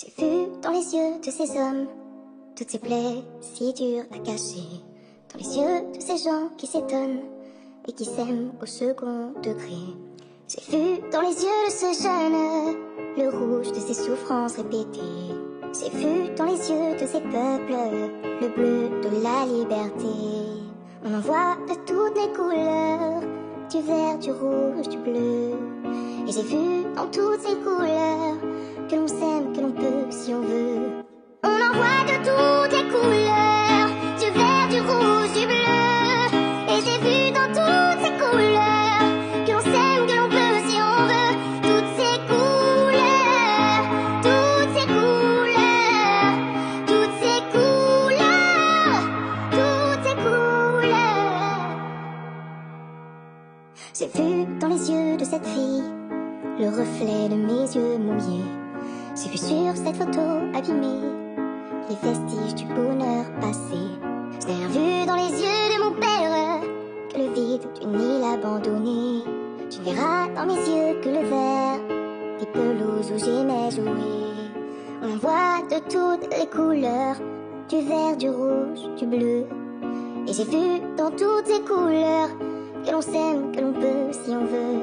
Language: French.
J'ai vu dans les yeux de ces hommes toutes ces plaies si dures à cacher. Dans les yeux de ces gens qui s'étonnent et qui s'aiment au second degré. J'ai vu dans les yeux de ce jeune le rouge de ses souffrances répétées. J'ai vu dans les yeux de ces peuples le bleu de la liberté. On en voit de toutes les couleurs, du vert, du rouge, du bleu. Et j'ai vu dans toutes ces couleurs que l'on s'aime, que l'on peut si on veut. On en voit de toutes les couleurs, du vert, du rouge, du bleu. Et j'ai vu dans toutes ces couleurs que l'on s'aime, que l'on peut si on veut. Toutes ces couleurs, toutes ces couleurs, toutes ces couleurs, toutes ces couleurs. J'ai vu dans les yeux de cette fille le reflet de mes yeux mouillés. J'ai vu sur cette photo abîmée les vestiges du bonheur passé. J'ai revu dans les yeux de mon père que le vide d'une île abandonnée. Tu verras dans mes yeux que le vert des pelouses où j'aimais jouer. On voit de toutes les couleurs, du vert, du rouge, du bleu. Et j'ai vu dans toutes ces couleurs que l'on s'aime, que l'on peut si on veut.